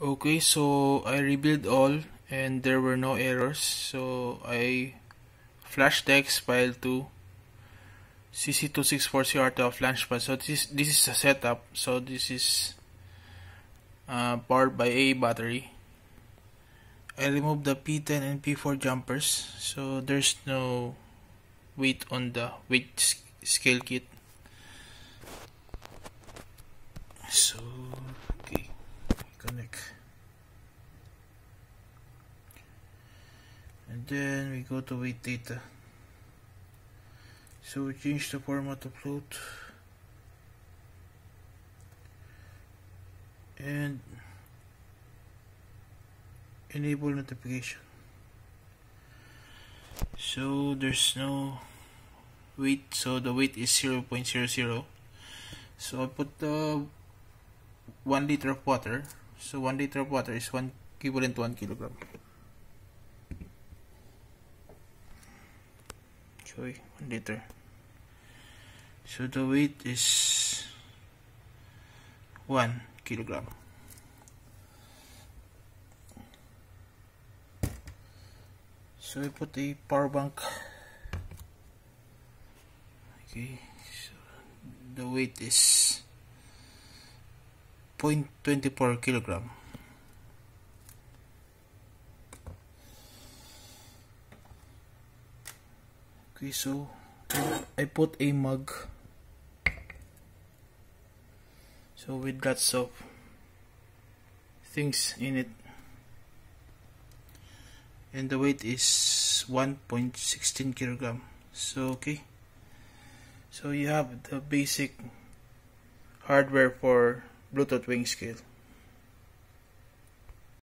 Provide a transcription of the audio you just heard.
Okay, so I rebuild all and there were no errors. So I flashed the hex file to CC2640R2 Launchpad. So this this is a setup. So this is uh, powered by a battery. I removed the P10 and P4 jumpers. So there's no weight on the weight scale kit. So okay, connect. And then we go to weight data. So we change the format to float. And enable notification. So there's no weight, so the weight is 0 0.00. So I put the 1 liter of water. So 1 liter of water is 1 equivalent to 1 kilogram. Sorry, 1 liter. So the weight is 1 kilogram. So I put a power bank. Okay, so the weight is 0.24 kilogram. Okay, so I put a mug. So with lots of things in it. And the weight is 1.16 kilogram. So okay. So you have the basic hardware for Bluetooth wing scale.